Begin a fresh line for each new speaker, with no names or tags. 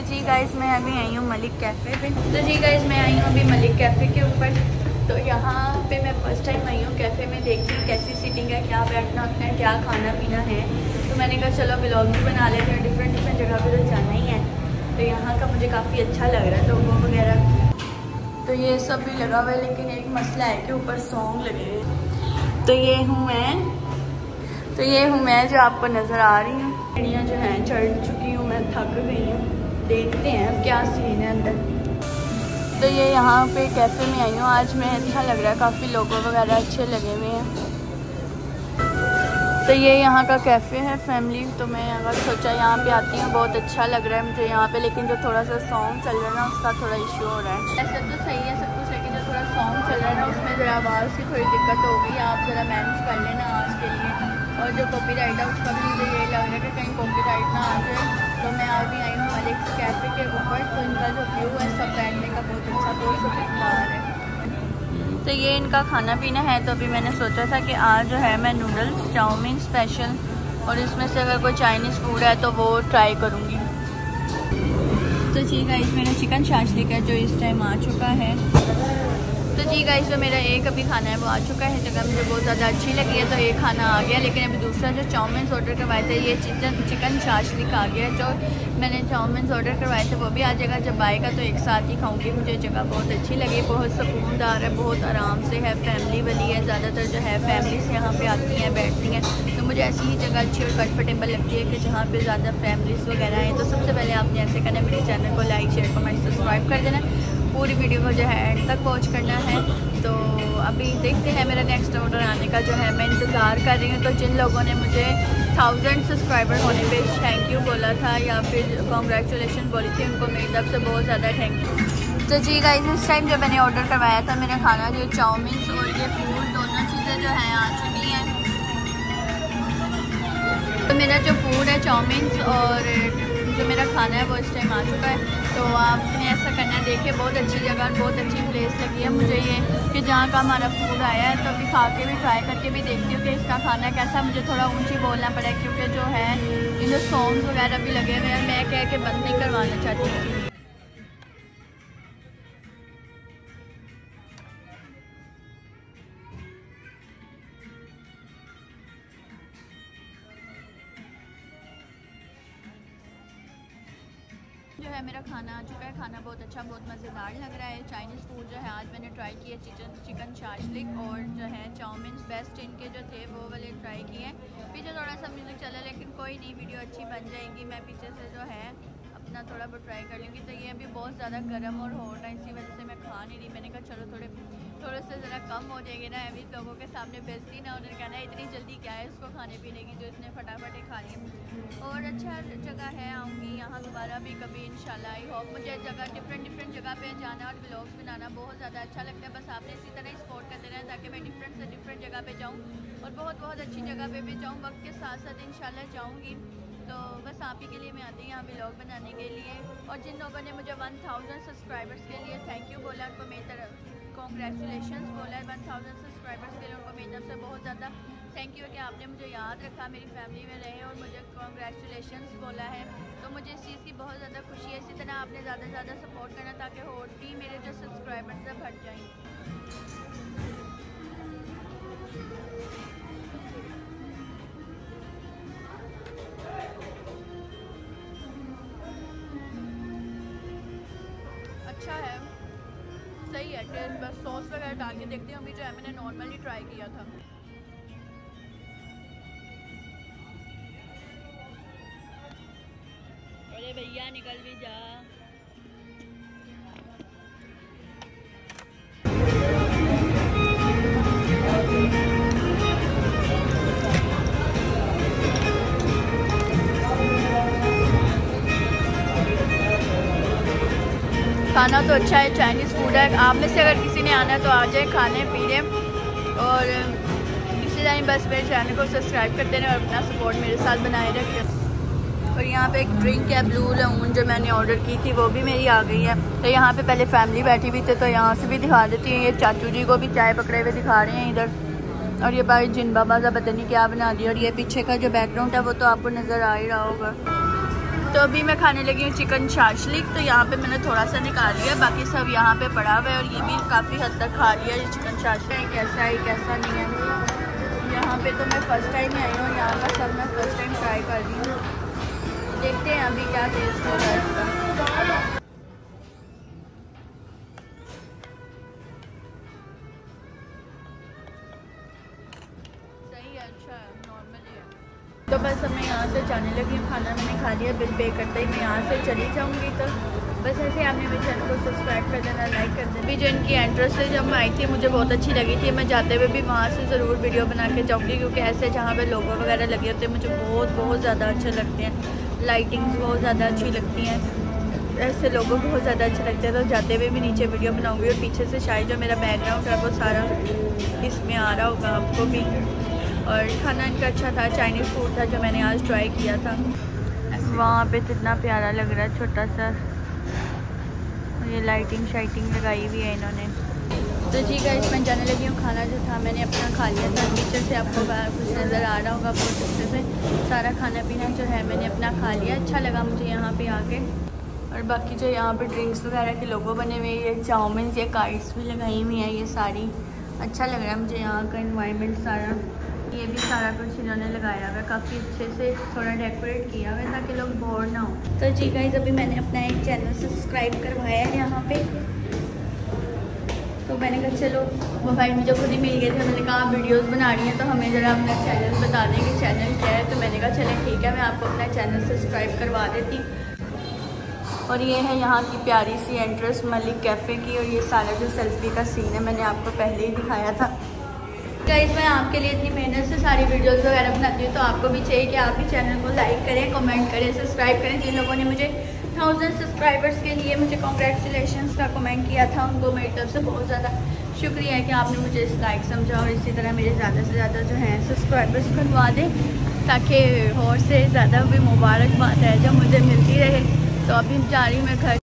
तो जी गाइस मैं अभी आई हूँ मलिक कैफ़े पे। तो जी गाइस मैं आई हूँ अभी मलिक कैफ़े के ऊपर। तो यहाँ पे मैं फ़र्स्ट टाइम आई हूँ कैफ़े में देखती हूँ कैसी सीटिंग है क्या बैठना होता है क्या खाना पीना है। तो मैंने कहा चलो ब्लॉग भी बना लेते हैं डिफरेंट डिफरेंट जगह पर तो जाना ही है। तो यहाँ का मुझे काफ़ी अच्छा लग रहा है तो वो वगैरह। तो ये सब भी लगा हुआ है लेकिन एक मसला है कि ऊपर सॉन्ग लगे हुए तो ये हूँ मैं। तो ये हूँ मैं जो आपको नज़र आ रही हूँ। सीढ़ियाँ जो हैं चढ़ चुकी हूँ मैं थक गई हूँ। देखते हैं क्या सीन है अंदर। तो ये यहाँ पे कैफ़े में आई हूँ। आज मैं अच्छा लग रहा है। काफ़ी लोगों वगैरह अच्छे लगे हुए हैं। तो ये यहाँ का कैफ़े है फैमिली तो मैं अगर सोचा यहाँ पे आती हूँ। बहुत अच्छा लग रहा है मुझे यहाँ पे। लेकिन जो थोड़ा सा सॉन्ग चल रहा है ना, उसका थोड़ा इशू हो रहा है। ऐसे तो सही है सब कुछ, लेकिन जो थोड़ा सॉन्ग चल रहा है ना, उसमें ज़रा आवाज़ की थोड़ी दिक्कत होगी आप ज़रा मैनेज कर लेना आज के लिए। और जो कॉपी राइट है, उसका भी मुझे ये लग रहा है कि कहीं कॉपी राइट ना आ जाए। तो मैं अभी आई हूँ अलेक्स कैफ़े के ऊपर। तो इनका जो व्यू है, सब बैठने का बहुत अच्छा बहुत सुखदार है। तो ये इनका खाना पीना है तो अभी मैंने सोचा था कि आज जो है मैं नूडल्स चाउमीन स्पेशल और इसमें से अगर कोई चाइनीज़ फ़ूड है तो वो ट्राई करूँगी। तो ठीक है इसमें मेरा चिकन शाशलिक है जो इस टाइम आ चुका है तो जी गाइस जो मेरा एक अभी खाना है, वो आ चुका है। जगह मुझे बहुत ज़्यादा अच्छी लगी है तो एक खाना आ गया। लेकिन अभी दूसरा जो चाउमीन ऑर्डर करवाए थे, ये चिकन चिकन शाशलिक आ गया जो मैंने चाउमीन ऑर्डर करवाए थे, वो भी आ जाएगा जब आएगा तो एक साथ ही खाऊँगी। मुझे जगह बहुत अच्छी लगी, बहुत सुकूनदार है, बहुत आराम से है फैमिली वाली है, ज़्यादातर जो है फैमिलीज़ यहाँ पर आती हैं, बैठती हैं। तो मुझे ऐसी ही जगह अच्छी और कम्फर्टेबल लगती है कि जहाँ पर ज़्यादा फैमिलीज़ वगैरह हैं तो सबसे पहले आपने ऐसे करना मेरे चैनल को लाइक शेयर कमेंट सब्सक्राइब कर देना। पूरी वीडियो को जो है एंड तक वॉच करना है। तो अभी देखते हैं मेरा नेक्स्ट ऑर्डर आने का जो है। मैं इंतज़ार कर रही हूँ। तो जिन लोगों ने मुझे थाउज़ेंड सब्सक्राइबर होने पे थैंक यू बोला था या फिर कॉन्ग्रेचुलेशन बोली थी, उनको मेरी तरफ़ से बहुत ज़्यादा थैंक यू तो जी गाइज़ इस टाइम जब मैंने ऑर्डर करवाया था, मेरा खाना, जो चाउमीन और ये फ़ूड दोनों चीज़ें जो हैं आ चुकी हैं। तो मेरा जो फ़ूड है, चाउमीन और जो मेरा खाना है वो इस टाइम आ चुका है। तो आपने ऐसा करना है, देखिए, बहुत अच्छी जगह बहुत अच्छी प्लेस लगी है मुझे ये, कि जहाँ का हमारा फ़ूड आया है तो अभी खा के भी ट्राई करके भी देखती हूँ कि इसका खाना कैसा मुझे थोड़ा ऊँची बोलना पड़ा क्योंकि जो है इन जो सॉन्ग्स वगैरह भी लगे हुए हैं, मैं कह के बंद नहीं करवाना चाहती हूँ। जो है मेरा खाना आ चुका है खाना बहुत अच्छा बहुत मज़ेदार लग रहा है। चाइनीज़ फ़ूड जो है, आज मैंने ट्राई किया चिकन चिकन शाशलिक और जो है चाउमिन बेस्ट इनके जो थे, वो वाले ट्राई किए पीछे थोड़ा सा म्यूज़िक चला, लेकिन कोई नहीं वीडियो अच्छी बन जाएगी। मैं पीछे से जो है, अपना थोड़ा बहुत ट्राई कर लूँगी। तो ये अभी बहुत ज़्यादा गर्म और हो रहा है, इसी वजह से मैं खा नहीं रही। मैंने कहा, चलो थोड़े थोड़े से ज़रा कम हो जाएँगे ना, अभी लोगों के सामने बेचती ना उन्होंने कहना है, इतनी जल्दी क्या है उसको खाने पीने की जो इसने फटाफट खा लिया और अच्छा जगह है, आऊँगी यहाँ दोबारा भी कभी इन आई होप मुझे जगह डिफरेंट डिफरेंट जगह पे जाना और ब्लॉग्स बनाना बहुत ज़्यादा अच्छा लगता है। बस आपने इसी तरह ही सपोर्ट करते रहें ताकि मैं डिफरेंट से डिफरेंट जगह पर जाऊँ और बहुत बहुत अच्छी जगह पर भी जाऊँ, वक्त के साथ साथ इन जाऊँगी। तो बस आप ही के लिए मैं आती हूँ यहाँ ब्लॉग बनाने के लिए। और जिन लोगों ने मुझे वन थाउज़ेंड सब्सक्राइबर्स के लिए थैंक यू बोला, उनको मेरी तरफ़ कॉन्ग्रेचुलेशन बोला है वन थाउज़ेंड सब्सक्राइबर्स के लिए उनको मेरी तरफ़ से बहुत ज़्यादा थैंक यू कि आपने मुझे याद रखा, मेरी फैमिली में रहे और मुझे कॉन्ग्रेचुलेशन बोला है। तो मुझे इस चीज़ की बहुत ज़्यादा खुशी है, इसी तरह आपने ज़्यादा से ज़्यादा सपोर्ट करना ताकि और भी मेरे जो सब्सक्राइबर्स हैं, बढ़ जाएँ। सही है टेस्ट बस सॉस वगैरह डाल के देखते हैं। अभी जो है मैंने नॉर्मली ट्राई किया था। अरे भैया, निकल भी जा। खाना तो अच्छा है चाइनीज़ फ़ूड है। आप में से अगर किसी ने आना है तो आ जाए खाने, पीने। और इसी टाइम बस मेरे चैनल को सब्सक्राइब कर देना और अपना सपोर्ट मेरे साथ बनाए रखें और यहाँ पे एक ड्रिंक है ब्लू लेमन जो मैंने ऑर्डर की थी, वो भी मेरी आ गई है। तो यहाँ पे पहले फैमिली बैठी हुई थी तो यहाँ से भी दिखा देती हैं। ये चाचू जी को भी चाय पकड़े हुए दिखा रहे हैं इधर। और ये भाई जिन बाबा का पता नहीं क्या बना दिया। और ये पीछे का जो बैकग्राउंड है, वो तो आपको नज़र आ ही रहा होगा। तो अभी मैं खाने लगी हूँ चिकन शाशलिक तो यहाँ पे मैंने थोड़ा सा निकाल लिया बाकी सब यहाँ पे पड़ा हुआ है और ये भी काफ़ी हद तक खा लिया ये चिकन शाशलिक कैसा है कैसा नहीं है? यहाँ पे तो मैं फ़र्स्ट टाइम आई हूँ यहाँ का सब मैं फ़र्स्ट टाइम ट्राई कर रही हूँ। देखते हैं अभी क्या टेस्ट होगा इसका। बस अब मैं यहाँ से जाने लगी हूँ, खाना मैंने खा लिया, बिल पे करते ही मैं यहाँ से चली जाऊँगी तो। बस ऐसे आपने मेरे चैनल को सब्सक्राइब कर देना लाइक कर देना। अभी जो इनकी एंट्रेंस है जब मैं आई थी, मुझे बहुत अच्छी लगी थी। मैं जाते हुए भी वहाँ से ज़रूर वीडियो बना के जाऊँगी, क्योंकि ऐसे जहाँ पर लोगों वगैरह लगे होते हैं, मुझे बहुत बहुत ज़्यादा अच्छे लगते हैं। लाइटिंग्स बहुत ज़्यादा अच्छी लगती हैं। ऐसे लोगों को बहुत ज़्यादा अच्छे लगते हैं तो जाते हुए भी नीचे वीडियो बनाऊँगी। और पीछे से शायद जो मेरा बैकग्राउंड है, वो सारा इसमें आ रहा होगा आपको भी। और खाना इनका अच्छा था चाइनीज़ फ़ूड था जो मैंने आज ट्राई किया था। वहाँ पे कितना प्यारा लग रहा है, छोटा सा। ये लाइटिंग शाइटिंग लगाई हुई है इन्होंने। तो जी का इसमें जाने लगी हूँ, खाना जो था मैंने अपना खा लिया था। पीछे से आपको कुछ नज़र आ रहा होगा बहुत अच्छे से। सारा खाना पीना जो है मैंने अपना खा लिया। अच्छा लगा मुझे यहाँ पे आके। और बाकी जो यहाँ पे ड्रिंक्स वगैरह के लोगों बने हुए ये चाउमिन ये काइट्स भी लगाई हुई हैं, ये सारी। अच्छा लग रहा है मुझे यहाँ का इन्वायरमेंट सारा। ये भी सारा कुछ इन्होंने लगाया हुआ काफ़ी अच्छे से थोड़ा डेकोरेट किया हुआ ताकि लोग बोर ना हो। तो जी गाइज़ अभी मैंने अपना एक चैनल सब्सक्राइब करवाया है यहाँ पे। तो मैंने कहा, चलो भाई मुझे खुद ही मिल गए थे। मैंने कहा वीडियोस बना रही हैं तो हमें ज़रा अपना चैनल बता दें कि चैनल क्या है। तो मैंने कहा, चलें ठीक है, मैं आपको अपना चैनल सब्सक्राइब करवा देती और ये है यहाँ की प्यारी सी एंट्रेंस मलिक कैफ़े की, और ये सारा जो सेल्फी का सीन है, मैंने आपको पहले ही दिखाया था। गाइज़ मैं आपके लिए इतनी मेहनत से सारी वीडियोस वगैरह बनाती हूँ तो आपको भी चाहिए कि आप भी चैनल को लाइक करें कमेंट करें सब्सक्राइब करें। जिन लोगों ने मुझे थाउज़ेंड सब्सक्राइबर्स के लिए मुझे कॉन्ग्रेचुलेशन का कमेंट किया था, उनको मेरी तरफ़ से बहुत ज़्यादा शुक्रिया है कि आपने मुझे इस लाइक समझा और इसी तरह मेरे ज़्यादा से ज़्यादा जो हैं सब्सक्राइबर्स बनवा दें, ताकि और से ज़्यादा भी मुबारकबाद है जो मुझे मिलती रहे। तो अभी जा रही मैं घर।